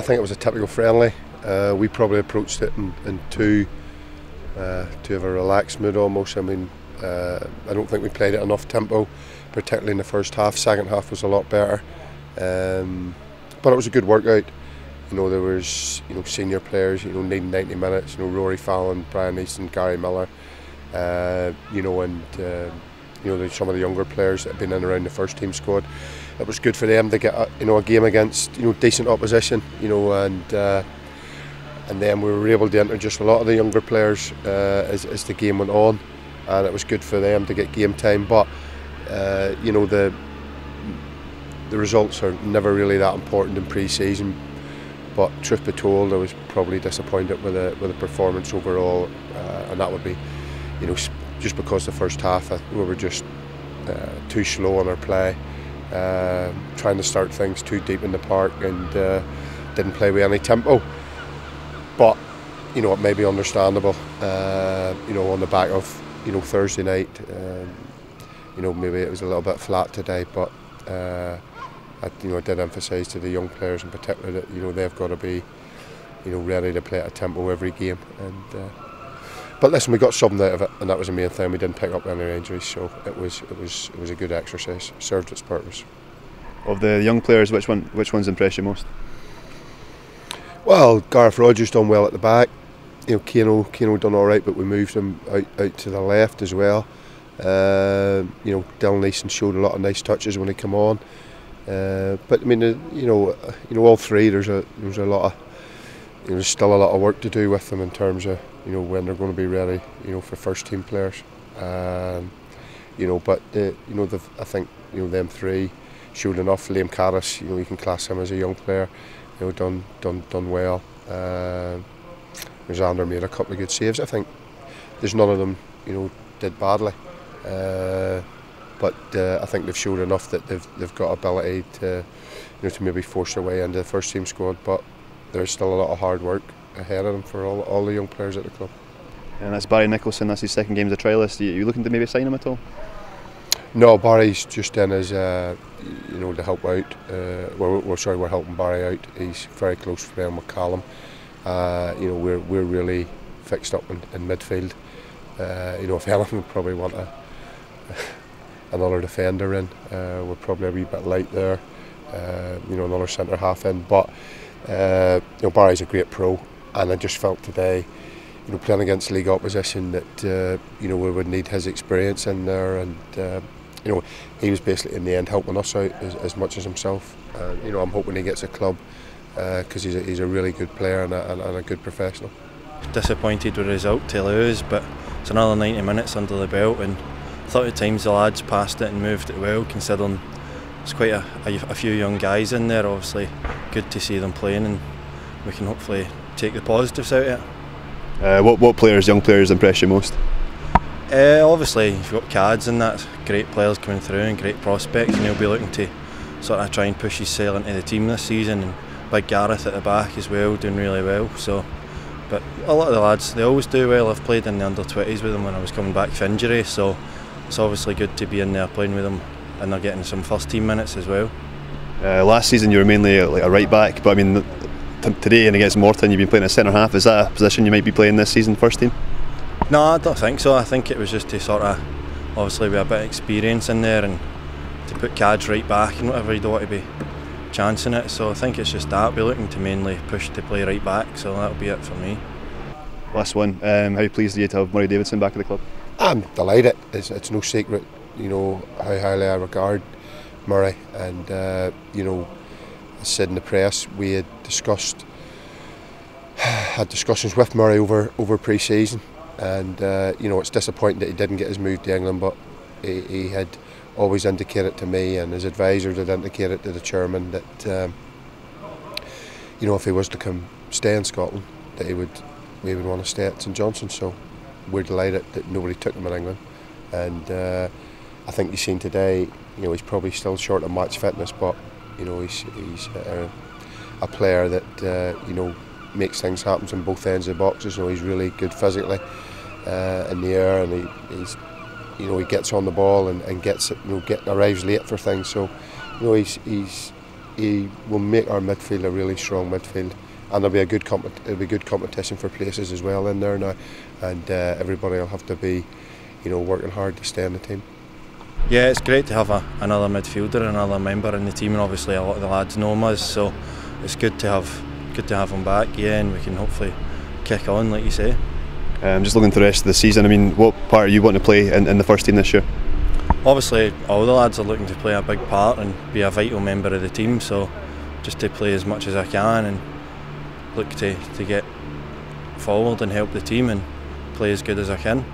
think it was a typical friendly. Uh, we probably approached it in, in too, uh, of a relaxed mood almost. I mean, uh, I don't think we played it enough tempo, particularly in the first half. Second half was a lot better, um, but it was a good workout. You know, there was you know senior players, you know, needing 90 minutes. You know, Rory Fallon, Brian Easton, Gary Miller. Uh, you know, and uh, you know some of the younger players that have been in around the first team squad. It was good for them to get a, you know a game against you know decent opposition. You know, and uh, and then we were able to introduce a lot of the younger players uh, as, as the game went on, and it was good for them to get game time. But uh, you know the the results are never really that important in pre-season. But truth be told, I was probably disappointed with the with the performance overall, uh, and that would be, you know, just because the first half we were just uh, too slow on our play, uh, trying to start things too deep in the park, and uh, didn't play with any tempo. But you know, it may be understandable. Uh, you know, on the back of you know Thursday night, um, you know maybe it was a little bit flat today, but uh, I, you know I did emphasise to the young players in particular that you know they've got to be you know ready to play at a tempo every game. And uh, but listen, we got something out of it, and that was the main thing. We didn't pick up any injuries, so it was it was it was a good exercise. Served its purpose. Of the young players, which one which ones impressed you most? Well, Gareth Rogers done well at the back. You know, Keno, Keno done all right, but we moved him out, out to the left as well. Uh, you know, Dylan Easton showed a lot of nice touches when he came on. Uh, but I mean, uh, you know, you know, all three. There's a there's a lot of you know, there's still a lot of work to do with them in terms of you know when they're going to be ready. You know, for first team players. Um, you know, but uh, you know, I think you know them three showed enough. Liam Caddis, you know, you can class him as a young player you know, done done done well. Uh, Zander made a couple of good saves. I think there's none of them, you know, did badly. Uh, but uh, I think they've showed enough that they've they've got ability to, you know, to maybe force their way into the first team squad. But there's still a lot of hard work ahead of them for all, all the young players at the club. And that's Barry Nicholson. That's his second game as a trialist. Are you looking to maybe sign him at all? No, Barry's just in as uh, you know to help out. Uh, we're, we're, sorry, we're helping Barry out. He's very close friend with Callum. Uh, you know, we're we're really fixed up in, in midfield. Uh, you know, if anything, we probably want a, another defender in. Uh, we're probably a wee bit light there. Uh, you know, another centre half in. But you know, Barry's a great pro, and I just felt today you know, playing against league opposition that uh, you know we would need his experience in there and uh, you know, he was basically in the end helping us out as, as much as himself. Uh, you know, I'm hoping he gets a club because uh, he's, a, he's a really good player and a, and, and a good professional. Disappointed with the result to lose, but it's another 90 minutes under the belt, and I thought at times the lads passed it and moved it well, considering there's quite a, a, a few young guys in there. Obviously, good to see them playing, and we can hopefully take the positives out of it. Uh, what what players, young players, impress you most? Uh, obviously, you've got Cads and that, great players coming through and great prospects, and he'll be looking to sort of try and push his sail into the team this season. And Big Gareth at the back as well, doing really well. So, but a lot of the lads, they always do well. I've played in the under 20s with them when I was coming back from injury, so it's obviously good to be in there playing with them, and they're getting some first team minutes as well. Uh, last season you were mainly like a right back, but I mean today and against Morton you've been playing a centre half. Is that a position you might be playing this season, first team? No, I don't think so. I think it was just to sort of, obviously, with a bit of experience in there and to put Cads right back and whatever, you don't want to be chancing it. So I think it's just that. We're looking to mainly push to play right back, so that'll be it for me. Last one. Um, how pleased are you to have Murray Davidson back at the club? I'm delighted. It's, it's no secret, you know, how highly I regard Murray. And, uh, you know, I said in the press, we had discussed had discussions with Murray over over pre-season and uh, you know it's disappointing that he didn't get his move to England, but he, he, had always indicated to me and his advisors had indicated to the chairman that um, you know if he was to come stay in Scotland, that he would we would want to stay at St Johnstone. So we're delighted that nobody took him in England, and uh, I think you've seen today, you know he's probably still short of match fitness, but you know he's he's a, a player that uh, you know makes things happen from both ends of the boxes. You know, he's really good physically uh, in the air, and he, he's you know he gets on the ball and, and gets it. You know, get arrives late for things. So you know he's he's he will make our midfield a really strong midfield, and there'll be a good comp- it'll be good competition for places as well in there now, and uh, everybody will have to be, you know, working hard to stay in the team. Yeah, it's great to have a, another midfielder, and another member in the team, and obviously a lot of the lads know him as, so it's good to have good to have him back. Yeah, and we can hopefully kick on, like you say. Um, just looking to the rest of the season, I mean, what part are you wanting to play in, in the first team this year? Obviously, all the lads are looking to play a big part and be a vital member of the team, so just to play as much as I can and look to, to get forward and help the team and play as good as I can.